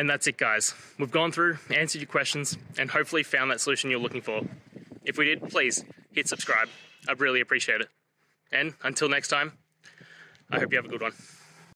And that's it, guys. We've gone through, answered your questions, and hopefully found that solution you're looking for. If we did, please hit subscribe. I'd really appreciate it. And until next time, I hope you have a good one.